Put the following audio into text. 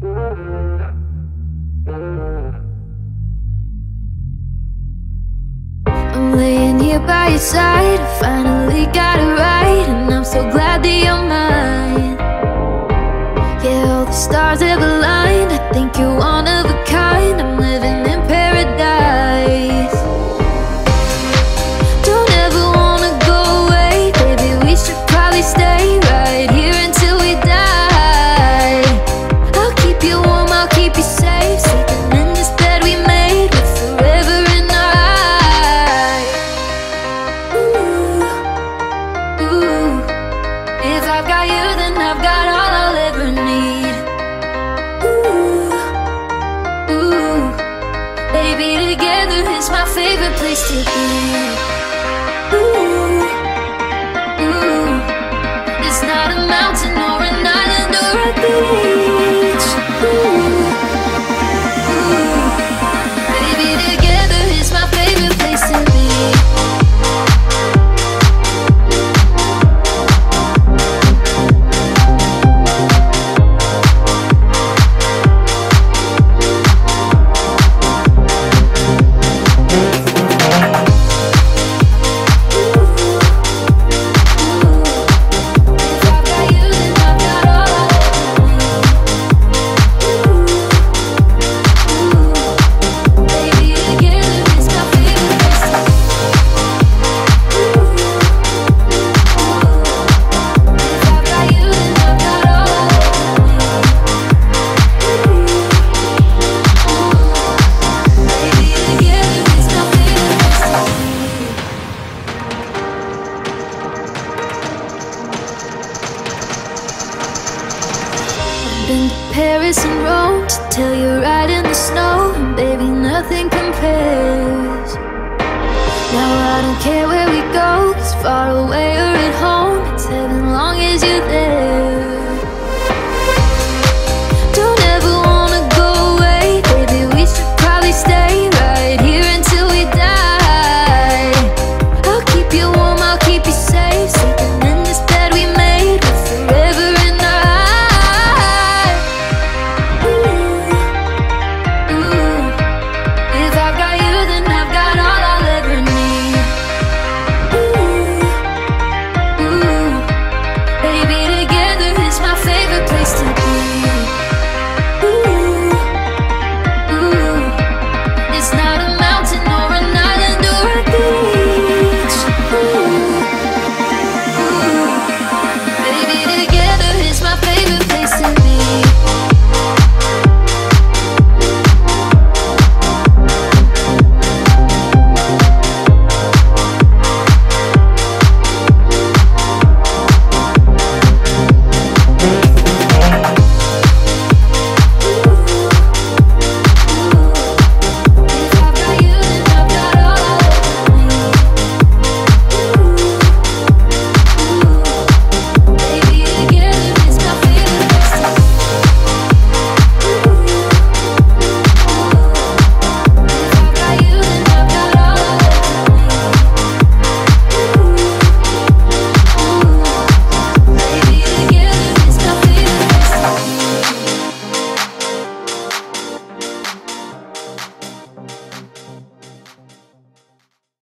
I'm laying here by your side, I finally got it right, and I'm so glad that you're mine. Yeah, all the stars have aligned, I think you wanna. to be. been to Paris and Rome To tell you right in the snow. And baby, nothing compares. Now I don't care